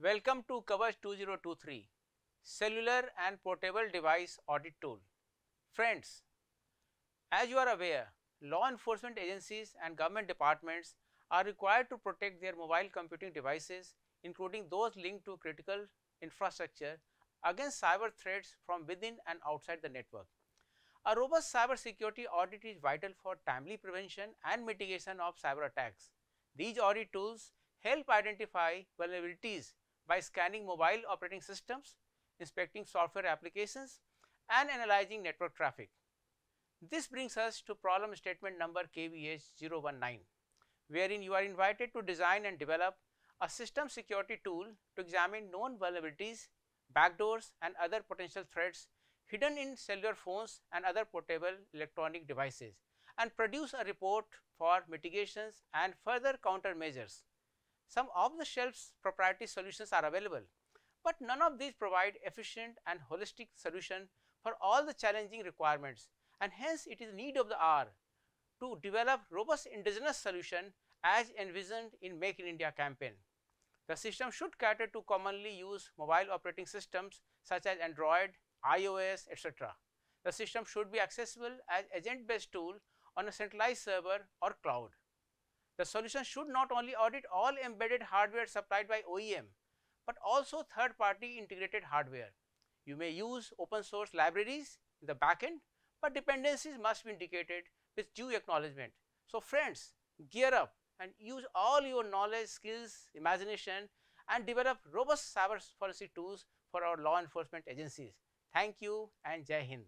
Welcome to Kavach 2023 Cellular and Portable Device Audit Tool. Friends, as you are aware, law enforcement agencies and government departments are required to protect their mobile computing devices including those linked to critical infrastructure against cyber threats from within and outside the network. A robust cyber security audit is vital for timely prevention and mitigation of cyber attacks. These audit tools help identify vulnerabilities by scanning mobile operating systems, inspecting software applications and analyzing network traffic. This brings us to problem statement number KVH 019, wherein you are invited to design and develop a system security tool to examine known vulnerabilities, backdoors and other potential threats hidden in cellular phones and other portable electronic devices and produce a report for mitigations and further countermeasures. Some off the shelf proprietary solutions are available, but none of these provide efficient and holistic solution for all the challenging requirements and hence it is need of the hour to develop robust indigenous solution as envisioned in Make in India campaign. The system should cater to commonly used mobile operating systems such as Android, iOS, etc. The system should be accessible as agent based tool on a centralized server or cloud. The solution should not only audit all embedded hardware supplied by OEM, but also third party integrated hardware. You may use open source libraries in the backend, but dependencies must be indicated with due acknowledgement. So, friends gear up and use all your knowledge, skills, imagination and develop robust cyber forensic tools for our law enforcement agencies. Thank you and Jai Hind.